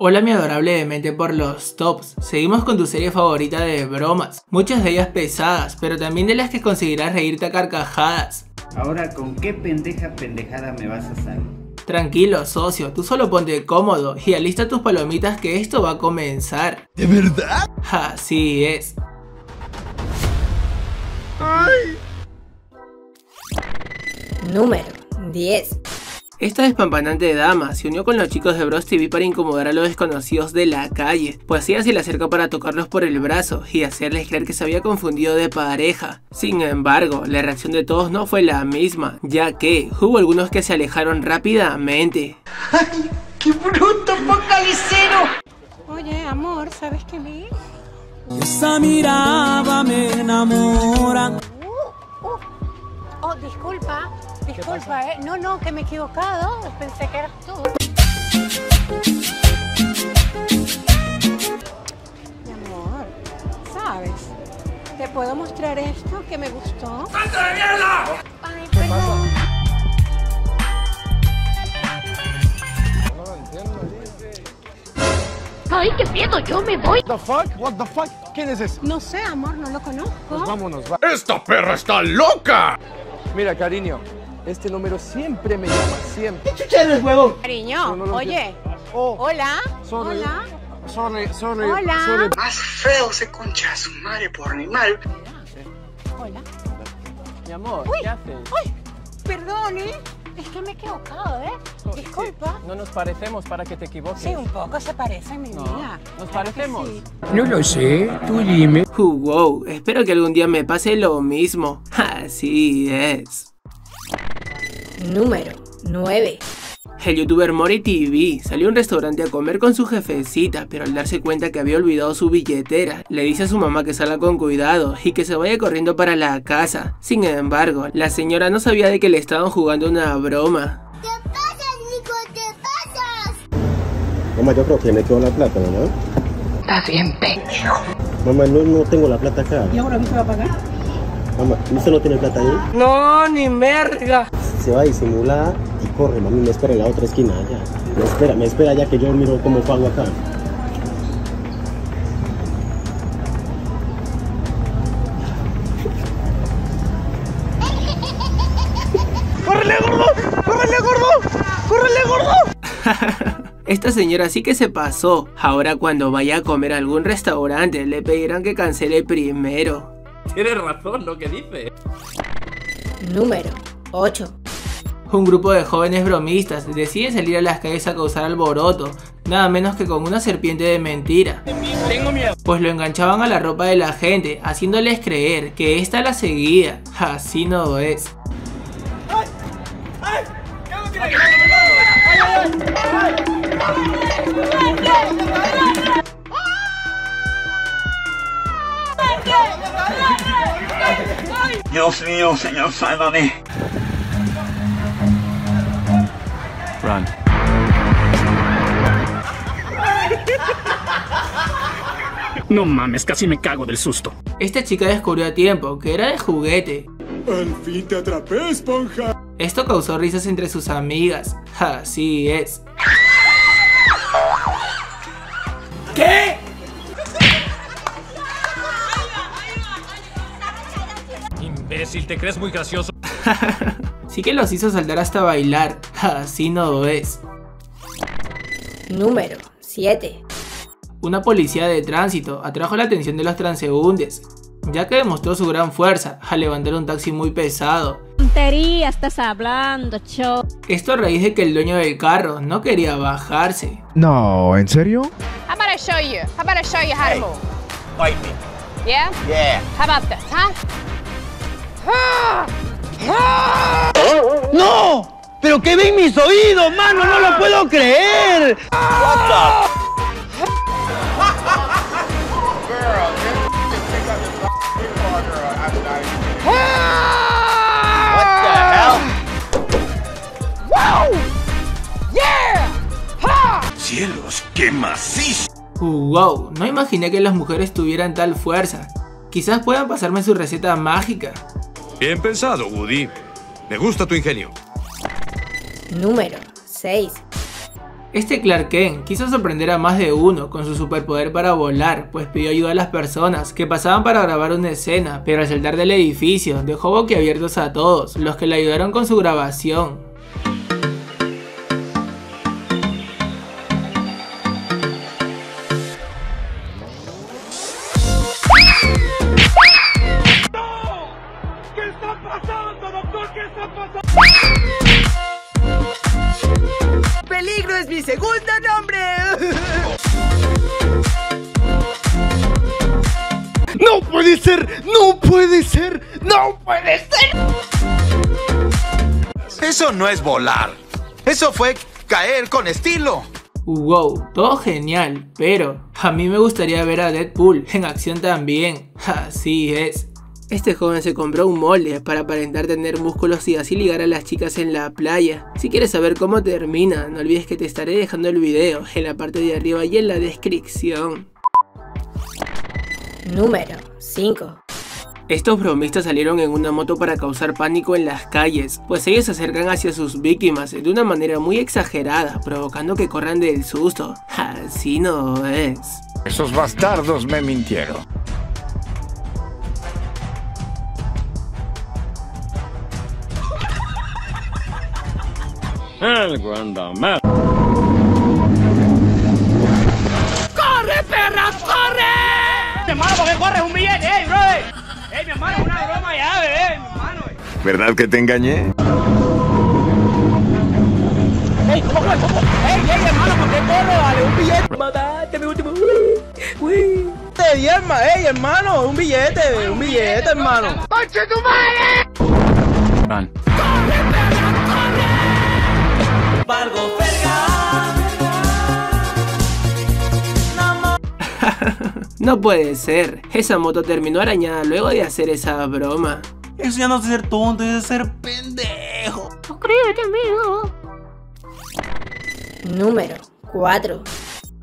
Hola mi adorable de mente por los tops, seguimos con tu serie favorita de bromas, muchas de ellas pesadas, pero también de las que conseguirás reírte a carcajadas. Ahora, ¿con qué pendeja pendejada me vas a salir? Tranquilo, socio, tú solo ponte cómodo y alista tus palomitas que esto va a comenzar. ¿De verdad? Así es. Número 10. Esta despampanante dama se unió con los chicos de Bros TV para incomodar a los desconocidos de la calle, pues así se le acercó para tocarlos por el brazo y hacerles creer que se había confundido de pareja. Sin embargo, la reacción de todos no fue la misma, ya que hubo algunos que se alejaron rápidamente. ¡Ay, qué bruto focalicero! Oye, amor, ¿sabes qué vi? Esa mirada me enamora. Uh, uh. Oh, disculpa, disculpa, ¿eh? No, no, que me he equivocado. Pensé que eras tú. Mi amor, ¿sabes? ¿Te puedo mostrar esto que me gustó? ¡Santa de mierda! Ay, perdón. Ay, qué miedo, yo me voy. The fuck? What the fuck? ¿Quién es ese? No sé, amor, no lo conozco. Pues vámonos, va. ¡Esta perra está loca! Mira, cariño, este número siempre me llama, siempre. ¿Qué chucha eres, huevón? Cariño, No, oye. Oh, Hola. sorry. Hola. Sorry, sorry, Hola. sorry. Más feo se concha a su madre por animal. Hola. Mi amor, Uy. ¿qué haces? Ay, perdón, ¿eh? Es que me he equivocado, ¿eh? Disculpa. No nos parecemos para que te equivoques. Sí, un poco se parece mi No, vida. ¿nos Claro parecemos? sí. No lo sé, tú dime. Uh, wow, espero que algún día me pase lo mismo. Así es. Número 9. El youtuber Mori TV salió a un restaurante a comer con su jefecita, pero al darse cuenta que había olvidado su billetera, le dice a su mamá que salga con cuidado y que se vaya corriendo para la casa. Sin embargo, la señora no sabía de que le estaban jugando una broma. Mamá, yo creo que me quedó la plata, mamá. Estás bien, pendejo. Mamá, no, no tengo la plata acá. ¿Y ahora quién te va a pagar? Mamá, ¿usted no tiene plata ahí? No, ni merga. Se va a disimular y corre, mami, me espera en la otra esquina allá. Me espera, me espera ya que yo miro cómo pago acá. ¡Córrele, gordo! ¡Córrele, gordo! ¡Córrele, gordo! Esta señora sí que se pasó. Ahora cuando vaya a comer a algún restaurante le pedirán que cancele primero. Tienes razón lo que dice. Número 8. Un grupo de jóvenes bromistas deciden salir a las calles a causar alboroto, nada menos que con una serpiente de mentira. Tengo miedo. Pues lo enganchaban a la ropa de la gente, haciéndoles creer que ésta la seguía. Así no es. Dios mío, señor, sálvame. Run. No mames, casi me cago del susto. Esta chica descubrió a tiempo que era de juguete. Al fin te atrapé, esponja. Esto causó risas entre sus amigas. Así es. Imbécil, ¿te crees muy gracioso? Sí que los hizo saltar hasta bailar. Así no es. Número 7. Una policía de tránsito atrajo la atención de los transeúntes, ya que demostró su gran fuerza al levantar un taxi muy pesado. Tontería estás hablando, cho. Esto a raíz de que el dueño del carro no quería bajarse. No, ¿en serio? How about I show you? How about I show you how to move? Fight me. Yeah? Yeah. How about this, huh? ¡No! ¡Pero que ven mis oídos, mano! ¡No lo puedo creer! ¡Cielos, qué macizo! Wow, no imaginé que las mujeres tuvieran tal fuerza. Quizás puedan pasarme su receta mágica. Bien pensado, Woody. Me gusta tu ingenio. Número 6. Este Clark Kent quiso sorprender a más de uno con su superpoder para volar, pues pidió ayuda a las personas que pasaban para grabar una escena, pero al saltar del edificio dejó boquiabiertos a todos los que le ayudaron con su grabación. Eso no es volar. Eso fue caer con estilo. Wow, todo genial, pero a mí me gustaría ver a Deadpool en acción también. Así es. Este joven se compró un molde para aparentar tener músculos y así ligar a las chicas en la playa. Si quieres saber cómo termina, no olvides que te estaré dejando el video en la parte de arriba y en la descripción. Número 5. Estos bromistas salieron en una moto para causar pánico en las calles, pues ellos se acercan hacia sus víctimas de una manera muy exagerada, provocando que corran del susto. Así no es. Esos bastardos me mintieron. El guandamar. ¡Corre, perra, corre! Mi hermano, ¿por qué corres un billete, ey, brother? Ey, mi hermano, es una broma ya, bebé, mi hermano. ¿Verdad que te engañé? Ey, ¿cómo fue? ¿Cómo? Ey, ey, hermano, ¿por qué? Vale, un billete. Mataste mi último. Uy. Te diezma, ey, hermano, un billete, un billete, hermano. ¡Conche tu madre! Run. Valgo No puede ser, esa moto terminó arañada luego de hacer esa broma. Eso ya no es ser tonto, es ser pendejo. Suscríbete, amigo. Número 4.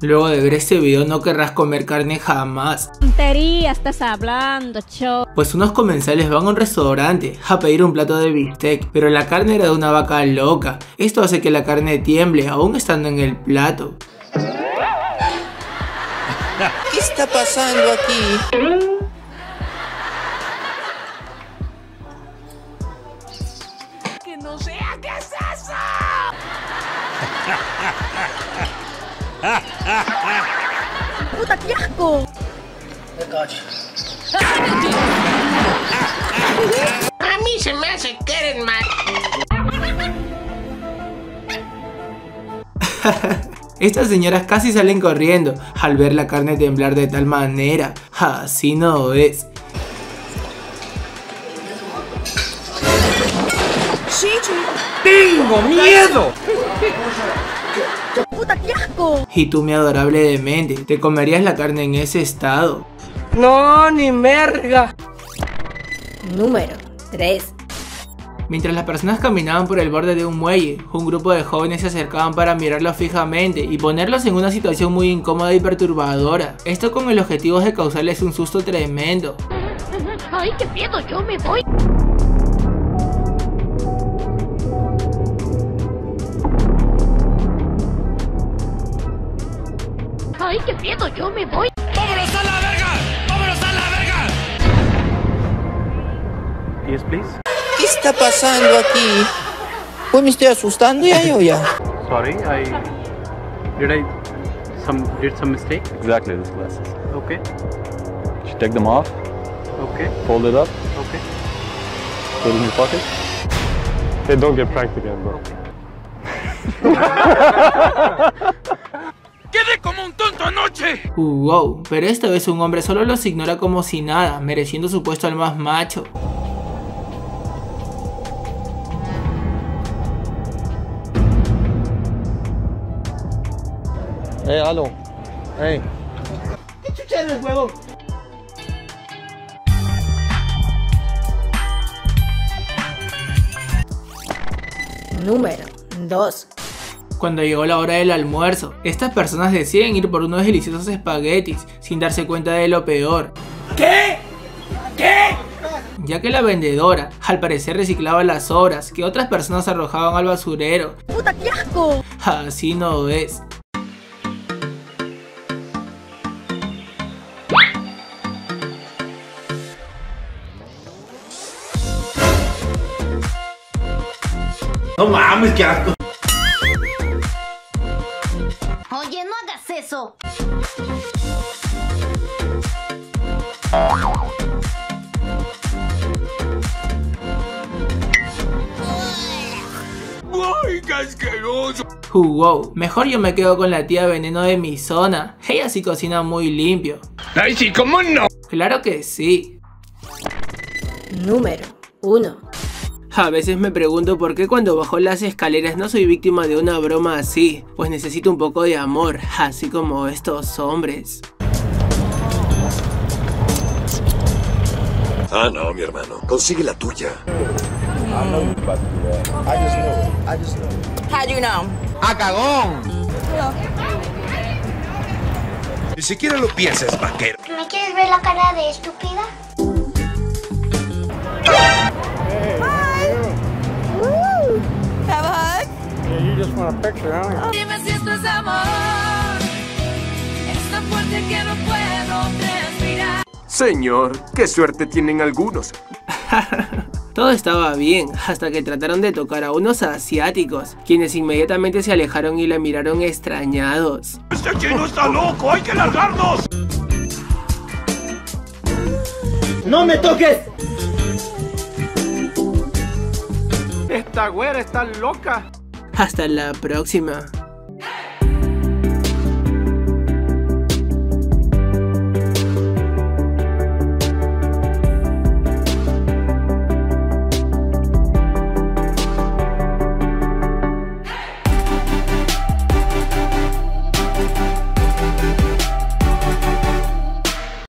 Luego de ver este video no querrás comer carne jamás. Tontería estás hablando, cho. Pues unos comensales van a un restaurante a pedir un plato de bistec, pero la carne era de una vaca loca. Esto hace que la carne tiemble aún estando en el plato. ¿Qué está pasando aquí? Que no sea, ¿qué es eso? ¡Puta, qué asco! A mí se me hace que eres mal. Estas señoras casi salen corriendo al ver la carne temblar de tal manera. Así no es. ¡Tengo miedo! ¡Puta, qué asco! Y tú, mi adorable demente, ¿te comerías la carne en ese estado? No, ni merga. Número 3. Mientras las personas caminaban por el borde de un muelle, un grupo de jóvenes se acercaban para mirarlos fijamente y ponerlos en una situación muy incómoda y perturbadora. Esto con el objetivo de causarles un susto tremendo. ¡Ay, qué miedo! ¡Yo me voy! ¡Ay, qué miedo! ¡Yo me voy! ¡Vámonos a la verga! ¡Vámonos a la verga! Yes, please. ¿Qué está pasando aquí? Pues me estoy asustando ya yo ya. Sorry, I did I some did some mistake. Exactly, this glasses. Okay. You take them off, Okay. fold it up, Okay. put it in your pocket. Hey, don't get pranked again, bro. ¡Quedé como un tonto anoche! Wow, pero esta vez un hombre solo los ignora como si nada, mereciendo su puesto al más macho. Hey, aló. Hey. ¿Qué chucha eres, huevón? Número 2. Cuando llegó la hora del almuerzo, estas personas deciden ir por unos deliciosos espaguetis sin darse cuenta de lo peor. ¿Qué? ¿Qué? ya que la vendedora al parecer reciclaba las obras que otras personas arrojaban al basurero. ¡Puta, qué asco! Así no es. No mames, qué asco. Oye, no hagas eso. ¡Ay, qué asqueroso! Wow, mejor yo me quedo con la tía veneno de mi zona. Ella sí cocina muy limpio. ¡Ay, sí, cómo no! Claro que sí. Número 1. A veces me pregunto por qué cuando bajo las escaleras no soy víctima de una broma así, pues necesito un poco de amor, así como estos hombres. Ah, no, mi hermano. Consigue la tuya. How you know? ¡Ah, cagón! Ni siquiera lo pienses, vaquero. ¿Me quieres ver la cara de estúpida? Just want a picture, huh? Dime si esto es amor. Es tan fuerte que no puedo respirar. Señor, qué suerte tienen algunos. Todo estaba bien, hasta que trataron de tocar a unos asiáticos, quienes inmediatamente se alejaron y la miraron extrañados. ¡Este chino está loco! ¡Hay que largarnos! ¡No me toques! Esta güera está loca. Hasta la próxima.